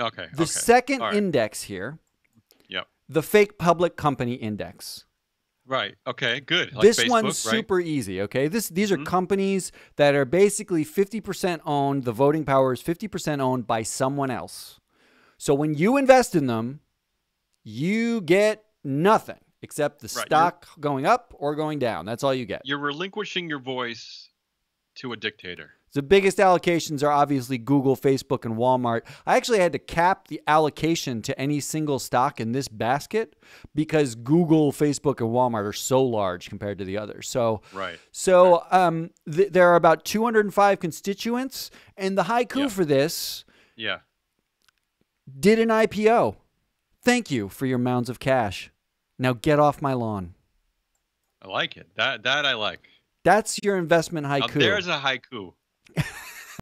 Okay. The okay. second right. index here, Yep. the fake public company index. Right. Okay. Good. Like this Facebook, one's right? super easy, okay? This these are Mhm. companies that are basically 50% owned, the voting power is 50% owned by someone else. So when you invest in them, you get nothing except the Right, you're- stock going up or going down. That's all you get. You're relinquishing your voice to a dictator. The biggest allocations are obviously Google, Facebook, and Walmart. I actually had to cap the allocation to any single stock in this basket because Google, Facebook, and Walmart are so large compared to the others. So, Right. so um, th- there are about 205 constituents, and the haiku Yeah. for this Yeah. did an IPO. Thank you for your mounds of cash. Now get off my lawn. I like it. That that I like. That's your investment Now, haiku. there's a haiku.